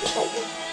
这好。